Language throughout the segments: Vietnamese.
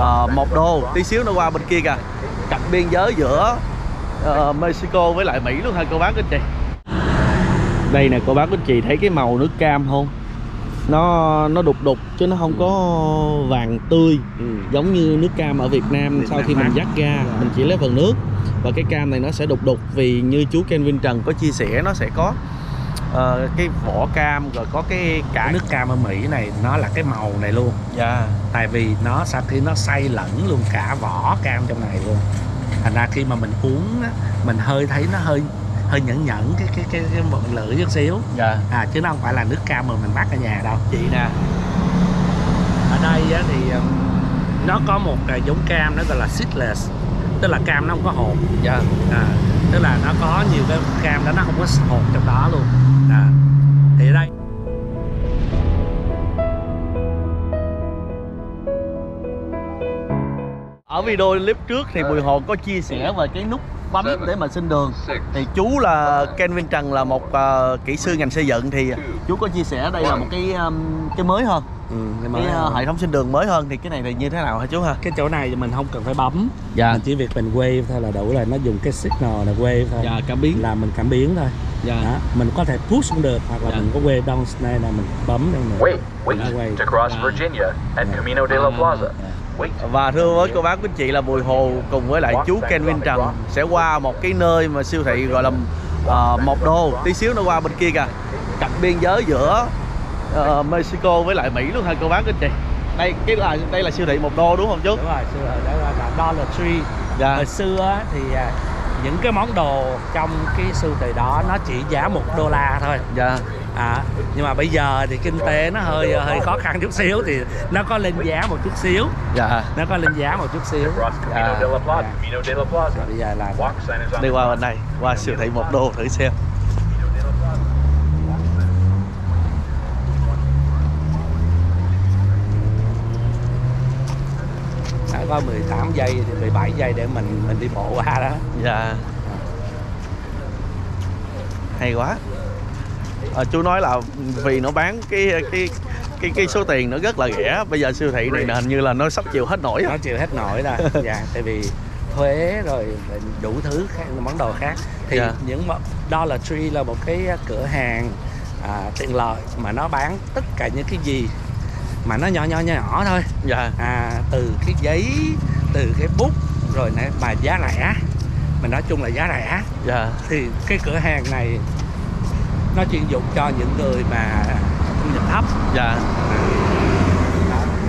ờ, một đô. Tí xíu nó qua bên kia kìa. Cạnh biên giới giữa ờ, Mexico với lại Mỹ luôn ha cô bác anh chị? Đây nè cô bác anh chị thấy cái màu nước cam không? Nó nó đục đục chứ nó không có vàng tươi. Ừ. giống như nước cam ở Việt Nam Việt sau Nam khi mình dắt ra mình chỉ lấy phần nước và cái cam này nó sẽ đục đục vì như chú Kenvin Trần có chia sẻ nó sẽ có ờ, cái vỏ cam rồi có cái cả cái nước cam ở Mỹ này nó là cái màu này luôn. Dạ. Tại vì nó sau khi nó xay lẫn luôn cả vỏ cam trong này luôn. Thành ra khi mà mình uống á, mình hơi thấy nó hơi hơi nhẫn nhẫn cái cái cái, cái ngọn lửa chút xíu. Dạ. À chứ nó không phải là nước cam mà mình bắt ở nhà đâu. Chị nè. Ở đây á, thì um, nó có một cái giống cam nó gọi là seedless tức là cam nó không có hột. Dạ. À, tức là nó có nhiều cái cam đó nó không có hột trong đó luôn ở video clip trước thì Bùi Hồ có chia sẻ về cái nút bấm để mà xin đường. Thì chú là Kenvin Trần là một ờ, kỹ sư ngành xây dựng. Thì chú có chia sẻ đây là một cái um, cái mới hơn. Ừ, nhưng mà cái ờ, hệ thống xin đường mới hơn. Thì cái này thì như thế nào hả chú ha? Cái chỗ này thì mình không cần phải bấm. Dạ. Mình chỉ việc mình wave thôi là đủ rồi. Nó dùng cái signal là wave thôi. Dạ cảm biến. Là mình cảm biến thôi. Dạ. Đó. mình có thể push cũng được hoặc là Dạ. mình có wave down này là mình bấm đây nè. Wait, wait. Dạ. To cross Dạ. Virginia and Camino de la Plaza. Và thưa với cô bác quý chị là Bùi Hồ cùng với lại chú Kenvin Trần sẽ qua một cái nơi mà siêu thị gọi là ờ, một đô. Tí xíu nó qua bên kia kìa. Cạnh biên giới giữa ờ, Mexico với lại Mỹ luôn ha cô bác quý chị? Đây cái là đây là siêu thị một đô đúng không chú? Đúng rồi xưa đó là Dollar Tree. Dạ. Hồi xưa thì à, những cái món đồ trong cái siêu thị đó nó chỉ giá một đô la thôi. Dạ à nhưng mà bây giờ thì kinh tế nó hơi hơi khó khăn chút xíu thì nó có lên giá một chút xíu. Dạ. Nó có lên giá một chút xíu. La Plaza. bây giờ là đi qua bên đây qua siêu thị một đô thử xem. Đã có 18 giây thì 17 giây để mình mình đi bộ qua đó. Dạ. Hay quá à, chú nói là vì nó bán cái cái cái cái số tiền nó rất là rẻ. Bây giờ siêu thị này là hình như là nó sắp chịu hết nổi nó chịu hết nổi rồi. Dạ tại vì thuế rồi đủ thứ khác món đồ khác. Thì Dạ. những Dollar Tree là một cái cửa hàng à, tiện lợi mà nó bán tất cả những cái gì mà nó nhỏ nhỏ nhỏ thôi. Dạ. À, từ cái giấy từ cái bút rồi nè mà giá rẻ. Mình nói chung là giá rẻ. Dạ. Thì cái cửa hàng này nó chuyên dụng cho những người mà thu nhập thấp. Dạ.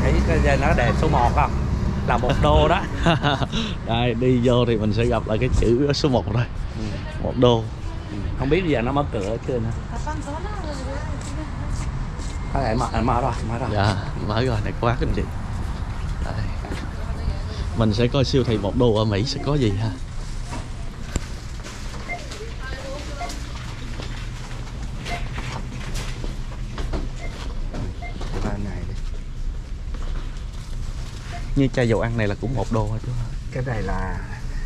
Thấy cái nó đề số 1 không? Là một đô đó. Đây đi vô thì mình sẽ gặp lại cái chữ số 1 thôi một đô. Không biết bây giờ nó mở cửa chưa nữa. Có thể mở mở rồi mở rồi. Dạ mở rồi này bác anh chị đây. mình sẽ coi siêu thị một đô ở Mỹ sẽ có gì ha Bên này đi. Như chai dầu ăn này là cũng một đô hả chú cái này là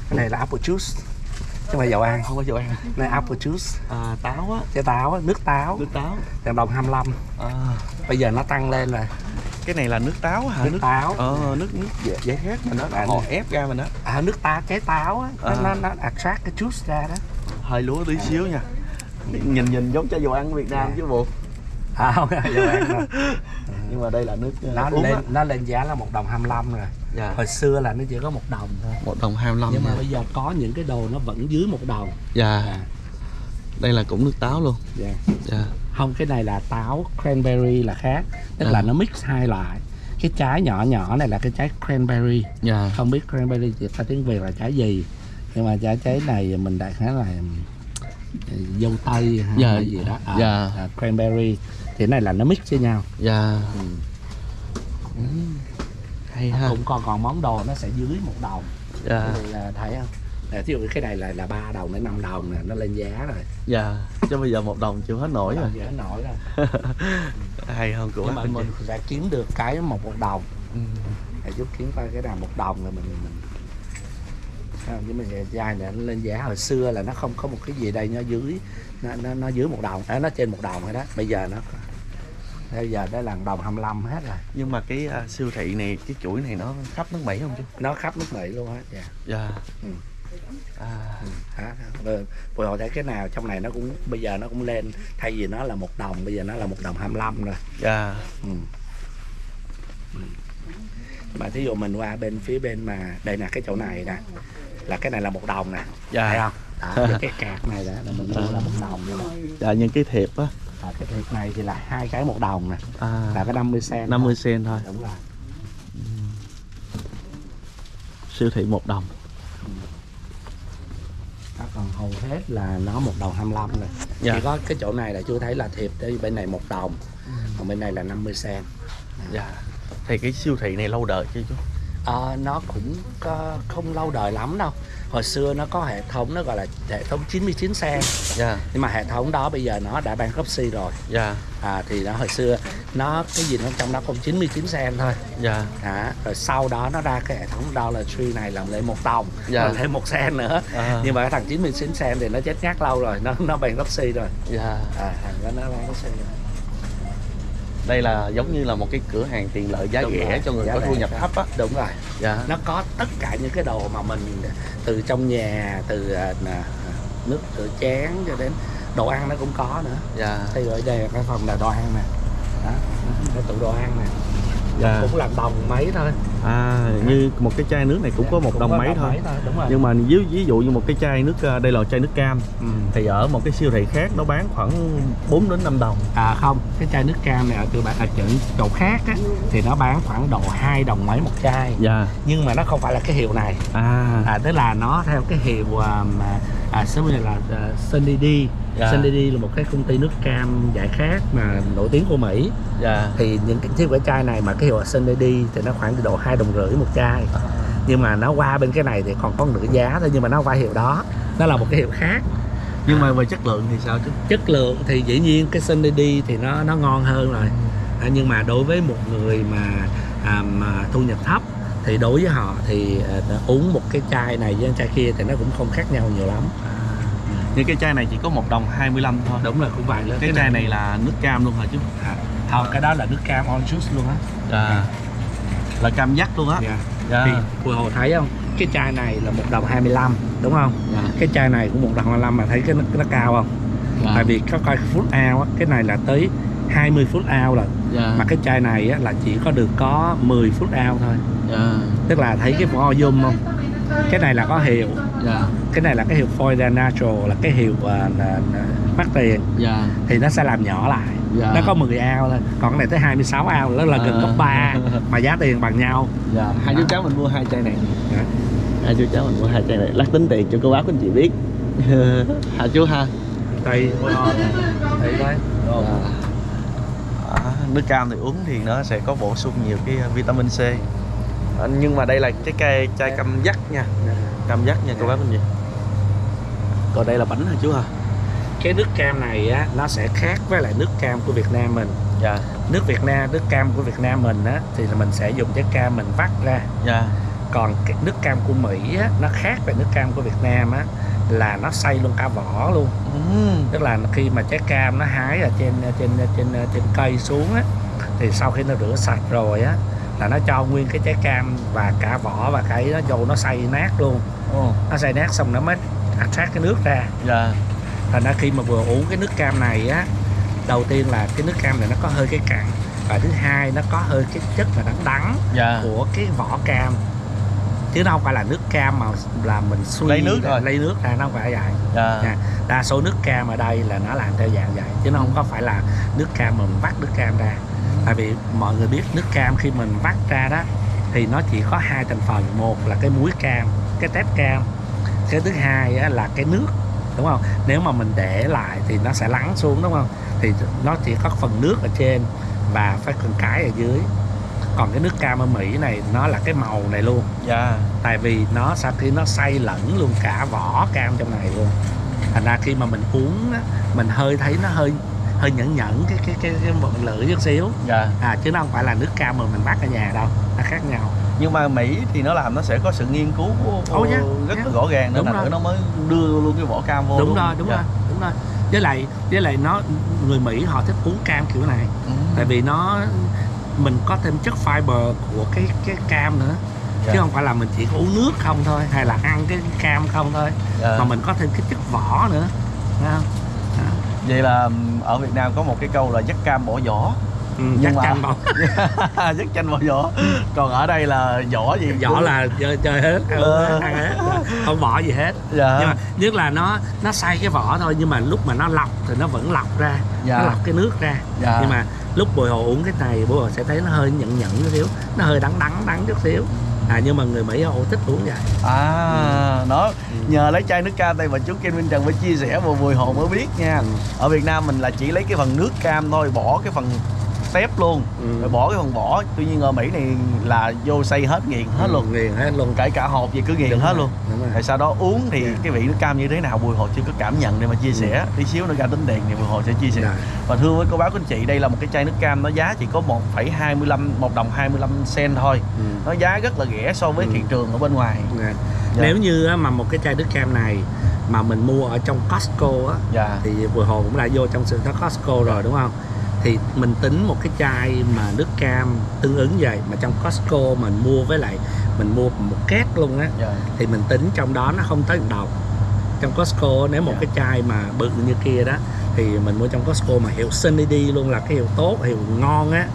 cái này là apple juice. Chứ không phải dầu ăn không có dầu ăn. Này apple juice. À, táo á. Trái táo á, nước táo. Nước táo. Tiền đồng 25 à, bây giờ nó tăng lên rồi cái này là nước táo hả? Nước táo. Ờ nước nước giải, giải khát mà nó À, họ ép ra mình đó à, nước táo trái táo á nó, À. nó, nó extract cái juice ra đó. Hơi lúa tí xíu nha. Nhìn nhìn giống chai dầu ăn Việt Nam chứ bộ à không dầu ăn đâu. nhưng mà đây là nước nó uống lên nó lên giá là một đồng 25 rồi. Dạ. hồi xưa là nó chỉ có một đồng thôi. Một đồng 25 nhưng mà nha. bây giờ có những cái đồ nó vẫn dưới một đồng. Dạ. À, đây là cũng nước táo luôn. Dạ. dạ. Không cái này là táo cranberry là khác. Tức À. là nó mix hai loại. Cái trái nhỏ nhỏ này là cái trái cranberry. Dạ. Không biết cranberry dịch ra tiếng việt là trái gì. Nhưng mà trái trái này mình đại khái là ừ, dâu tây hay Dạ, gì đó. À, dạ. à, cranberry cái này là nó mix với nhau. Dạ. Ừ. Ừm, hay ha. cũng còn còn món đồ nó sẽ dưới một đồng. Dạ. Là thấy không? Ví dụ cái này là là ba đồng đến 5 đồng nè nó lên giá rồi. Dạ. Chứ bây giờ một đồng chịu hết nổi rồi. Giá nổi rồi. Hay hơn của nhưng mà mình sẽ kiếm được cái một một đồng. Ừm, để giúp kiếm coi cái nào một đồng rồi mình mình không? chứ mình dài này lên giá hồi xưa là nó không có một cái gì đây nó dưới nó nó, nó dưới một đồng à, nó trên một đồng rồi đó bây giờ nó bây giờ đã là đồng 25 hết rồi nhưng mà cái à, siêu thị này cái chuỗi này nó khắp nước Mỹ không chú nó khắp nước Mỹ luôn á dạ dạ Ừ. à, Hả? Vừa- hồi thấy cái nào trong này nó cũng bây giờ nó cũng lên thay vì nó là một đồng bây giờ nó là một đồng 25 rồi dạ ừ. Ừ. mà thí dụ mình qua bên phía bên mà đây nè cái chỗ này nè là cái này là một đồng nè. Dạ. Thấy không? Đó, cái cạc này đó là mình mua là một đồng đó. dạ những cái thiệp á. À, cái thiệt này thì là hai cái một đồng nè. À, là cái 50 cent 50 thôi. cent thôi. Đúng rồi. Siêu thị một đồng. Đó, còn hầu hết là nó một đồng 25 rồi dạ. Chỉ có cái chỗ này là chưa thấy là thiệp tới bên này một đồng. Còn bên này là 50 cent dạ. Thì cái siêu thị này lâu đời chứ chú Ờ, nó cũng có, không lâu đời lắm đâu. Hồi xưa nó có hệ thống nó gọi là hệ thống 99 cent dạ. Nhưng mà hệ thống đó bây giờ nó đã bankruptcy rồi. Dạ. À, thì nó hồi xưa nó cái gì nó trong đó cũng 99 cent thôi. Dạ. À, rồi sau đó nó ra cái hệ thống Dollar Tree này làm lên một đồng rồi thêm một cent nữa. À, nhưng mà cái thằng 99 cent thì nó chết ngắt lâu rồi nó nó bankruptcy rồi. Dạ. À, thằng đó nó bankruptcy rồi đây là giống như là một cái cửa hàng tiền lợi giá Đúng rẻ rồi, cho người giá có thu nhập thấp á. Đúng rồi. Dạ. Nó có tất cả những cái đồ mà mình từ trong nhà từ à, nước rửa chén cho đến đồ ăn nó cũng có nữa. Dạ. Thì ở đây là cái phòng là đồ ăn nè. Đó cái tủ đồ ăn nè dạ. Cũng là đồng mấy thôi. À như một cái chai nước này cũng có một Cũng đồng có mấy thôi. đúng rồi. Nhưng mà ví, ví dụ như một cái chai nước à, đây là chai nước cam. Ừ. thì ở một cái siêu thị khác nó bán khoảng 4 đến 5 đồng. À không cái chai nước cam này ở từ bạn ở chỗ, chỗ khác á thì nó bán khoảng độ 2 đồng mấy một chai. Dạ. Nhưng mà nó không phải là cái hiệu này. À, à tức là nó theo cái hiệu à, mà à, như là uh, Sunny D Dạ. Sunny D là một cái công ty nước cam giải khát mà nổi tiếng của Mỹ. Dạ. Thì những cái chiếc cái chai này mà cái hiệu Sunny D thì nó khoảng độ hai đồng rưỡi một chai. Nhưng mà nó qua bên cái này thì còn có nửa giá thôi nhưng mà nó phải hiệu đó. Nó là một cái hiệu khác. Nhưng mà về chất lượng thì sao chứ? Chất lượng thì dĩ nhiên cái Sunny D thì nó nó ngon hơn rồi. À, nhưng mà đối với một người mà, à, mà thu nhập thấp thì đối với họ thì à, uống một cái chai này với chai kia thì nó cũng không khác nhau nhiều lắm những cái chai này chỉ có một đồng 25 thôi. Đúng là cũng vậy lớn cái chai này là nước cam luôn hả chú? À, không cái đó là nước cam on juice luôn á. Dạ là cam dắt luôn á. Thì vừa hồi thấy không? Cái chai này là một đồng 25 đúng không? Dạ. Cái chai này cũng một đồng 25 mà thấy cái nó, nó cao không? Dạ. Tại vì có coi phút ao á cái này là tới 20 phút ao rồi. Dạ. Mà cái chai này á, là chỉ có được có 10 phút ao thôi. Dạ. Tức là thấy cái vo zoom không? Cái này là có hiệu dạ. Cái này là cái hiệu Florida Natural là cái hiệu uh, mắc tiền. Dạ. Thì nó sẽ làm nhỏ lại. Dạ. nó có 10 ao thôi. Còn cái này tới 26 ao đó là gần À. gấp 3 mà giá tiền bằng nhau. Dạ. Hai chú cháu mình mua hai chai này. Dạ. hai chú cháu mình mua hai chai này. Lát tính tiền cho cô bác của anh chị biết. Hả chú ha. Đây đây đấy. À, nước cam thì uống thì nó sẽ có bổ sung nhiều cái uh, vitamin C. À, nhưng mà đây là trái cây chai cam dắt nha cam dắt nha cô bác anh chị còn đây là bánh hả chú hả? Cái nước cam này á nó sẽ khác với lại nước cam của Việt Nam mình. Dạ. Nước Việt Nam nước cam của Việt Nam mình á thì là mình sẽ dùng trái cam mình vắt ra. Dạ. Còn cái nước cam của Mỹ á nó khác với nước cam của Việt Nam á là nó xay luôn cả vỏ luôn. Ừm, tức là khi mà trái cam nó hái ở trên trên trên trên cây xuống á thì sau khi nó rửa sạch rồi á là nó cho nguyên cái trái cam và cả vỏ và cái nó vô nó xay nát luôn. Ồ, nó xay nát xong nó mới thoát cái nước ra. Dạ. Thành ra khi mà vừa uống cái nước cam này á đầu tiên là cái nước cam này nó có hơi cái cặn và thứ hai nó có hơi cái chất là đắng đắng dạ. của cái vỏ cam. Chứ nó không phải là nước cam mà là mình suy Lấy nước thôi. lấy nước ra nó không phải vậy. Dạ. Dạ. đa số nước cam ở đây là nó làm theo dạng vậy chứ nó không có phải là nước cam mà mình vắt nước cam ra tại vì mọi người biết nước cam khi mình vắt ra đó thì nó chỉ có hai thành phần. Một là cái muối cam cái tép cam. Cái thứ hai á, là cái nước đúng không? Nếu mà mình để lại thì nó sẽ lắng xuống đúng không? Thì nó chỉ có phần nước ở trên và phải phần cái ở dưới. Còn cái nước cam ở Mỹ này nó là cái màu này luôn. Dạ. Tại vì nó sau khi nó xay lẫn luôn cả vỏ cam trong này luôn. Thành ra khi mà mình uống á, mình hơi thấy nó hơi hơi nhẫn nhẫn cái cái cái, cái ngọn lửa chút xíu dạ à chứ nó không phải là nước cam mà mình bắt ở nhà đâu nó khác nhau nhưng mà Mỹ thì nó làm nó sẽ có sự nghiên cứu Ồ, nha, rất nha. là rõ ràng nên Đúng là rồi. nó mới đưa luôn cái vỏ cam vô đúng luôn. rồi đúng Dạ. rồi đúng rồi với lại với lại nó người Mỹ họ thích uống cam kiểu này Ừm. tại vì nó mình có thêm chất fiber của cái cái cam nữa Dạ. chứ không phải là mình chỉ có uống nước không thôi hay là ăn cái cam không thôi Dạ. mà mình có thêm cái chất vỏ nữa không? Vậy là ở Việt Nam có một cái câu là dắt cam bỏ vỏ Ừ, chắc mà- bỏ. Dắt chanh bỏ vỏ còn ở đây là vỏ gì? Vỏ là chơi chơi hết Ờ. ăn hết không bỏ gì hết. Dạ. Nhưng mà nhất là nó nó xay cái vỏ thôi nhưng mà lúc mà nó lọc thì nó vẫn lọc ra Dạ. nó lọc cái nước ra. Dạ. nhưng mà lúc bồi hồ uống cái này bồi hồ sẽ thấy nó hơi nhận nhận chút xíu nó hơi đắng đắng đắng chút xíu. À nhưng mà người mỹ họ thích uống vậy. À đó nhờ lấy chai nước cam đây mà chú Kevin Trần mới chia sẻ vào mùi hồ mới biết nha Ừ. ở Việt Nam mình là chỉ lấy cái phần nước cam thôi bỏ cái phần tép luôn Ừ. rồi bỏ cái phần vỏ tuy nhiên ở Mỹ này là vô xay hết nghiền hết luôn nghiền hết luôn kể cả hộp gì cứ nghiền Đúng hết rồi, luôn rồi. rồi sau đó uống thì Dạ. cái vị nước cam như thế nào bùi hồ chưa có cảm nhận để mà chia sẻ tí xíu nữa ra tính tiền thì bùi hồ sẽ chia sẻ Dạ. và thưa với cô bác của anh chị đây là một cái chai nước cam nó giá chỉ có 1,25 một đồng 25 cent thôi Ừ. nó giá rất là rẻ so với Ừ. thị trường ở bên ngoài Dạ. Dạ. nếu như mà một cái chai nước cam này mà mình mua ở trong Costco á dạ thì vừa hồ cũng đã vô trong sự Costco rồi đúng không thì mình tính một cái chai mà nước cam tương ứng vậy mà trong Costco mình mua với lại mình mua một két luôn á dạ thì mình tính trong đó nó không tới một đồng trong Costco nếu một Dạ. cái chai mà bự như kia đó thì mình mua trong Costco mà hiệu Sunny luôn là cái hiệu tốt hiệu ngon á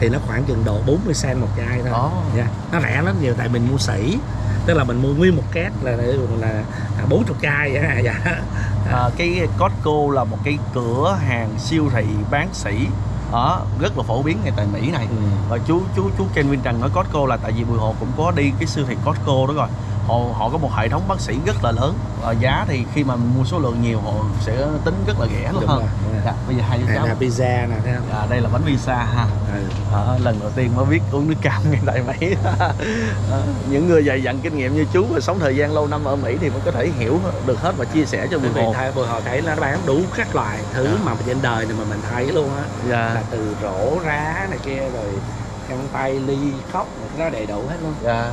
thì nó khoảng chừng độ 40 cent một chai thôi Ồ. Dạ. nó rẻ lắm nhiều tại mình mua sỉ tức là mình mua nguyên một két là là, là 40 chai vậy dạ. à, cái Costco là một cái cửa hàng siêu thị bán sỉ. Ở rất là phổ biến ngay tại Mỹ này. Ừ. và chú chú chú Kenvin Trần nói Costco là tại vì Bùi Hồ cũng có đi cái siêu thị Costco đó rồi. Họ họ có một hệ thống bác sĩ rất là lớn. Và giá thì khi mà mua số lượng nhiều họ sẽ tính rất là rẻ luôn Đúng hơn. rồi, dạ, bây giờ hai cháu. là pizza nè à, đây là bánh pizza ha. À, lần đầu tiên mới biết uống nước cam ngay tại Mỹ. À, những người dày dặn kinh nghiệm như chú và sống thời gian lâu năm ở Mỹ thì mới có thể hiểu được hết và chia sẻ cho Bùi vì Hồ vừa họ thấy nó bán đủ các loại thứ Dạ. mà trên đời này mà mình thấy luôn á. Dạ. Là từ rổ rá này kia rồi găng tay ly khóc nó đầy đủ hết luôn. Dạ.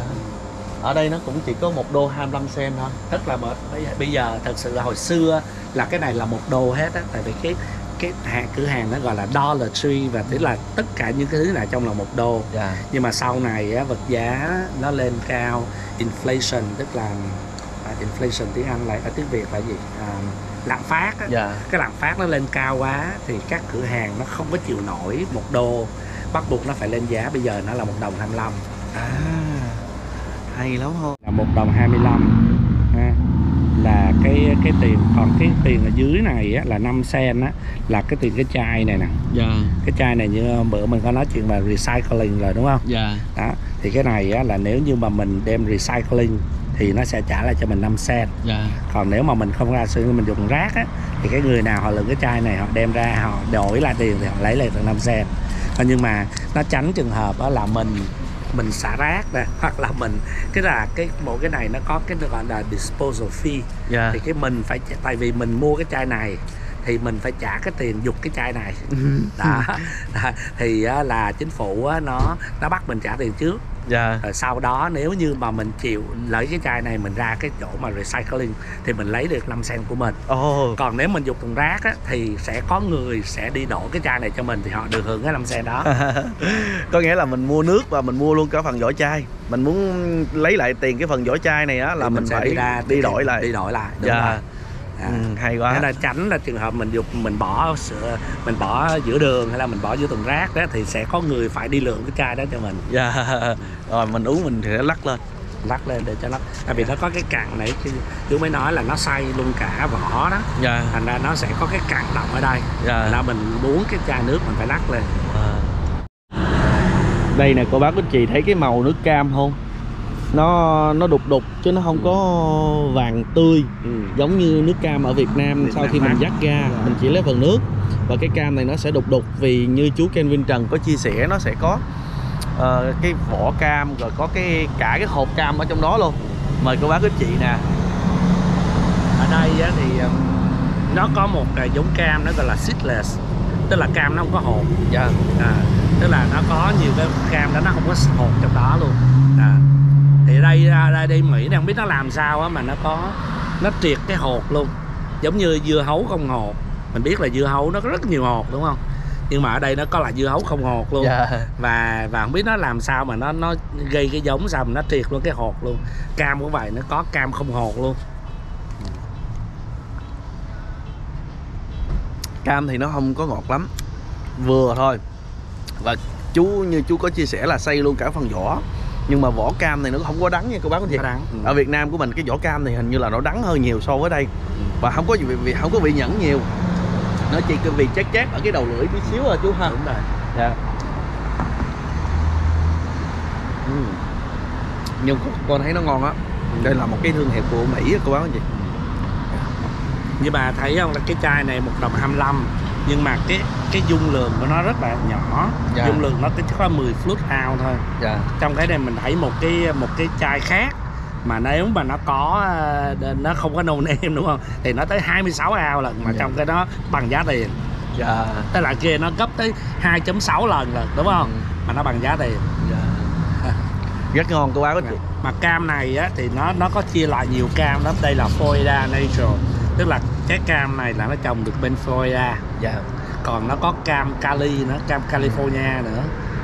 Ở đây nó cũng chỉ có một đô 25 cent thôi. Rất là mệt bây giờ, bây giờ thật sự là hồi xưa là cái này là một đô hết á. Tại vì cái cái hàng cửa hàng nó gọi là Dollar Tree và tức là tất cả những cái thứ này trong là một đô. Dạ. Nhưng mà sau này á, vật giá nó lên cao inflation tức là à, inflation tiếng Anh là ở tiếng Việt là gì? À, lạm phát á. dạ. Cái lạm phát nó lên cao quá thì các cửa hàng nó không có chịu nổi một đô. Bắt buộc nó phải lên giá bây giờ nó là một đồng 25 à hay lắm không là một đồng 25 ha. Là cái cái tiền còn cái tiền ở dưới này á, là 5 sen á là cái tiền cái chai này nè. Dạ. Cái chai này như bữa mình có nói chuyện về recycling rồi đúng không? Dạ. Đó thì cái này á, là nếu như mà mình đem recycling thì nó sẽ trả lại cho mình 5 sen. Dạ. Còn nếu mà mình không ra sự mình dùng rác á thì cái người nào họ lượm cái chai này họ đem ra họ đổi lại tiền thì họ lấy lại được 5 sen. Nhưng mà nó tránh trường hợp đó là mình mình xả rác nè hoặc là mình cái là cái bộ cái này nó có cái nó gọi là disposal fee. Dạ. Thì cái mình phải tại vì mình mua cái chai này thì mình phải trả cái tiền dục cái chai này. Đó, đó. thì là chính phủ nó nó bắt mình trả tiền trước dạ. Rồi sau đó nếu như mà mình chịu lấy cái chai này mình ra cái chỗ mà recycling thì mình lấy được 5 sen của mình. Ồ. Còn nếu mình dục thùng rác á, thì sẽ có người sẽ đi đổ cái chai này cho mình thì họ được hưởng cái 5 sen đó. Có nghĩa là mình mua nước và mình mua luôn cả phần vỏ chai. Mình muốn lấy lại tiền cái phần vỏ chai này á là Thì mình, sẽ phải đi ra đi đổi lại. đi đổi lại đúng dạ. rồi À. ừ, hay quá. Là tránh là trường hợp mình dục mình bỏ sữa mình bỏ giữa đường hay là mình bỏ giữa thùng rác đó thì sẽ có người phải đi lượm cái chai đó cho mình. Dạ. Rồi mình uống mình thì sẽ lắc lên. Lắc lên để cho nó tại vì nó có cái cặn này chú mới nói là nó xay luôn cả vỏ đó. Dạ. Thành ra nó sẽ có cái cặn động ở đây. Dạ. Thành ra mình uống cái chai nước mình phải lắc lên. À. đây nè cô bác anh chị thấy cái màu nước cam không nó nó đục đục chứ nó không có vàng tươi. Ừ. giống như nước cam ở Việt Nam Việt sau Nam khi mình dắt ra mình chỉ lấy phần nước và cái cam này nó sẽ đục đục vì như chú Kenvin Trần có chia sẻ nó sẽ có ờ, cái vỏ cam rồi có cái cả cái hộp cam ở trong đó luôn. Mời cô bác anh chị nè. Ở đây á, thì um, nó có một cái giống cam nó gọi là seedless tức là cam nó không có hột. Dạ. À, tức là nó có nhiều cái cam đó nó không có hột trong đó luôn. À, thì đây ra đây đi Mỹ này không biết nó làm sao á mà nó có nó triệt cái hột luôn. Giống như dưa hấu không hột mình biết là dưa hấu nó có rất nhiều hột đúng không? Nhưng mà ở đây nó có là dưa hấu không hột luôn. Dạ. Và và không biết nó làm sao mà nó nó gây cái giống sao mà nó triệt luôn cái hột luôn. Cam cũng vậy nó có cam không hột luôn. Cam thì nó không có ngọt lắm. Vừa thôi. Và chú như chú có chia sẻ là xay luôn cả phần vỏ nhưng mà vỏ cam này nó không có đắng nha cô bác anh chị đắng, ừ. ở Việt Nam của mình cái vỏ cam này hình như là nó đắng hơn nhiều so với đây. Và không có vị, không có vị nhẫn nhiều. Nó chỉ cái vị chát chát ở cái đầu lưỡi tí xíu à chú ha. Đúng rồi. Dạ. Ừ. nhưng con, thấy nó ngon á. Đây là một cái thương hiệu của Mỹ cô bác anh chị nhưng mà thấy không là cái chai này một đồng 25 nhưng mà cái cái dung lượng của nó rất là nhỏ. Dạ. dung lượng nó chỉ có 10 fluid ounce thôi. Dạ. Trong cái này mình thấy một cái một cái chai khác. Mà nếu mà nó có ờ, nó không có no name đúng không? Thì nó tới 26 ounce lần mà Dạ. trong cái đó bằng giá tiền. Dạ. Tức là kia nó gấp tới 2.6 lần lần đúng không? Ừ. mà nó bằng giá tiền. Dạ. Rất ngon cô chị mà cam này á thì nó nó có chia loại nhiều cam lắm. Đây là Florida Natural tức là cái cam này là nó trồng được bên Florida. Dạ. Còn nó có cam Cali nữa cam California nữa.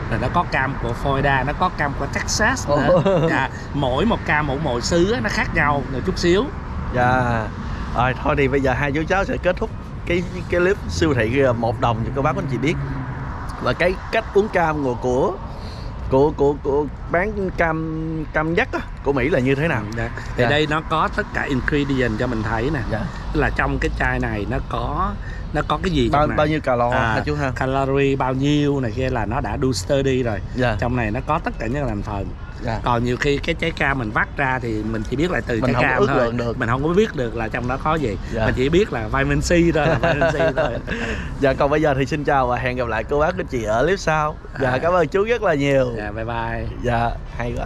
Rồi nó có cam của Florida nó có cam của Texas nữa. Dạ, mỗi một cam mỗi mỗi xứ nó khác nhau một chút xíu. Dạ. Rồi thôi thì bây giờ hai chú cháu sẽ kết thúc cái cái clip siêu thị ờ, một đồng cho các bác anh chị biết. Và cái cách uống cam của của của của, bán cam cam dắt á, của Mỹ là như thế nào? Dạ. thì Dạ. đây nó có tất cả ingredient cho mình thấy nè Dạ. là trong cái chai này nó có nó có cái gì Bao trong này bao nhiêu calo À, hả chú ha? calorie bao nhiêu này kia là nó đã do study rồi Dạ. trong này nó có tất cả những thành phần Dạ. còn nhiều khi cái trái cam mình vắt ra thì mình chỉ biết lại từ Mình trái cam thôi lượng được. mình không có biết được là trong đó có gì Dạ. mình chỉ biết là vitamin C thôi là vitamin C thôi Dạ còn bây giờ thì xin chào và hẹn gặp lại cô bác anh chị ở clip sau. Dạ À. cảm ơn chú rất là nhiều. dạ bye bye Dạ hay quá.